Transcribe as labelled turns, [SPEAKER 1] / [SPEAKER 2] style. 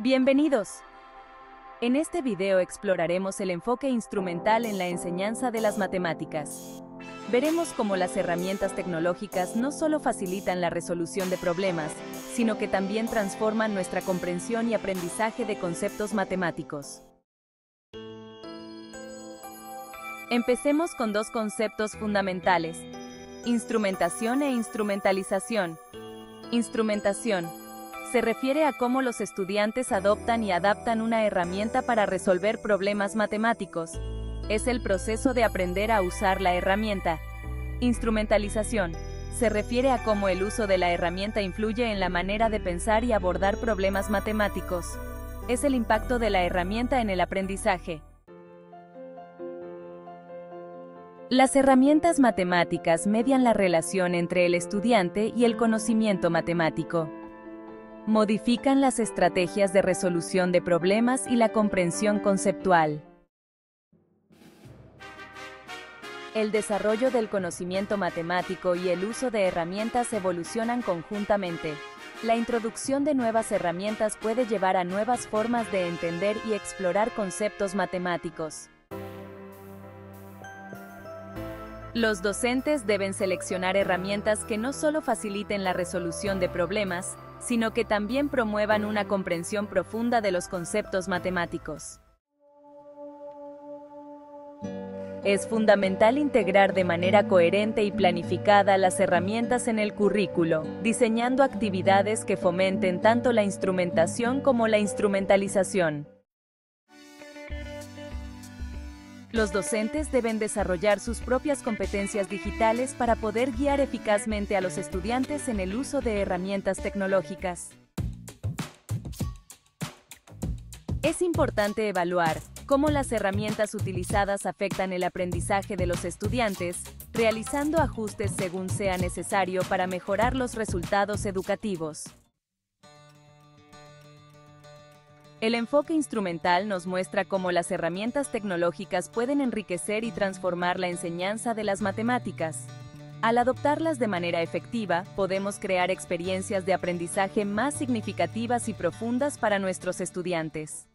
[SPEAKER 1] Bienvenidos. En este video exploraremos el enfoque instrumental en la enseñanza de las matemáticas. Veremos cómo las herramientas tecnológicas no solo facilitan la resolución de problemas, sino que también transforman nuestra comprensión y aprendizaje de conceptos matemáticos. Empecemos con dos conceptos fundamentales, instrumentación e instrumentalización. Instrumentación se refiere a cómo los estudiantes adoptan y adaptan una herramienta para resolver problemas matemáticos. Es el proceso de aprender a usar la herramienta. Instrumentalización. Se refiere a cómo el uso de la herramienta influye en la manera de pensar y abordar problemas matemáticos. Es el impacto de la herramienta en el aprendizaje. Las herramientas matemáticas median la relación entre el estudiante y el conocimiento matemático modifican las estrategias de resolución de problemas y la comprensión conceptual. El desarrollo del conocimiento matemático y el uso de herramientas evolucionan conjuntamente. La introducción de nuevas herramientas puede llevar a nuevas formas de entender y explorar conceptos matemáticos. Los docentes deben seleccionar herramientas que no solo faciliten la resolución de problemas, sino que también promuevan una comprensión profunda de los conceptos matemáticos. Es fundamental integrar de manera coherente y planificada las herramientas en el currículo, diseñando actividades que fomenten tanto la instrumentación como la instrumentalización. Los docentes deben desarrollar sus propias competencias digitales para poder guiar eficazmente a los estudiantes en el uso de herramientas tecnológicas. Es importante evaluar cómo las herramientas utilizadas afectan el aprendizaje de los estudiantes, realizando ajustes según sea necesario para mejorar los resultados educativos. El enfoque instrumental nos muestra cómo las herramientas tecnológicas pueden enriquecer y transformar la enseñanza de las matemáticas. Al adoptarlas de manera efectiva, podemos crear experiencias de aprendizaje más significativas y profundas para nuestros estudiantes.